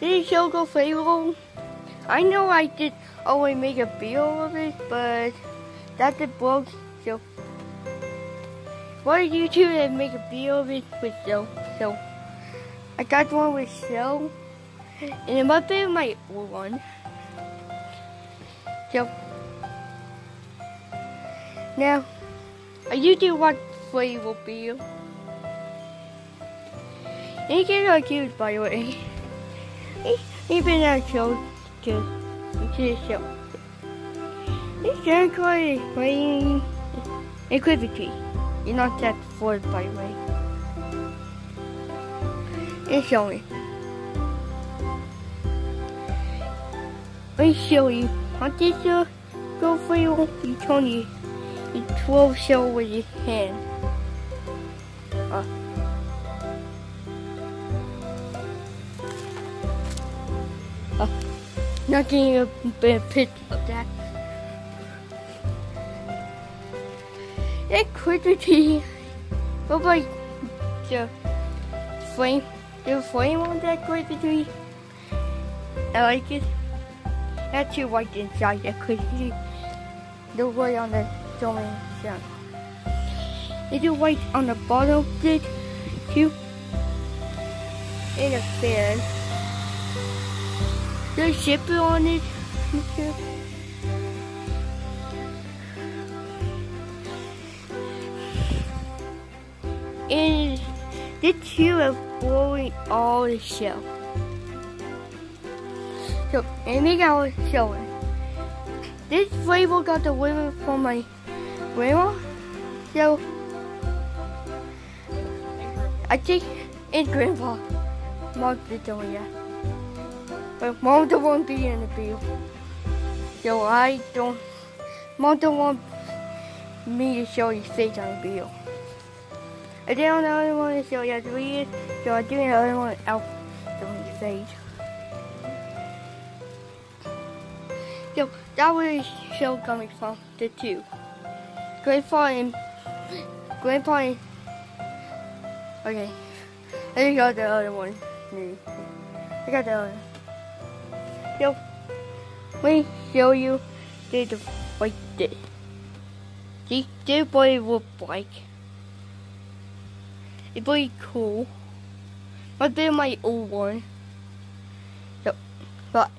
This show go favorable. I know I did always make a video of it, but that's a broke so why YouTube and make a video of it with show so I got one with show and it might be my old one. So now I usually watch flavor video. And you get cues by the way. Even that show to to the show. This is quite playing equivocally. You're not that forward by the way. It's showing. Let me show you. On this uh, go for you, you turn you, you twirl shell with your hand. Uh, not getting a bit pitch of that. That quickly but like the flame, the flame on that quickly. I like it. That's too white inside that quickly. The white on the filming sound. Is it white on the bottom of it too? In a fan. There's zipper on it. And the two are blowing all the shell. So, and they got showing. This flavor got the flavor from my grandma. So, I think it's grandpa. Doing that. But want to be in the bill. So I don't, mom don't want me to show you face on the bill. I don't know want to show you to read so I do another one out on your face. So that was the show coming from the two. Grandpa and Grandpa and Okay. I got the other one. I got the other one. So let me show you the like this. See this boy look like. It's pretty cool. Might be my old one. So but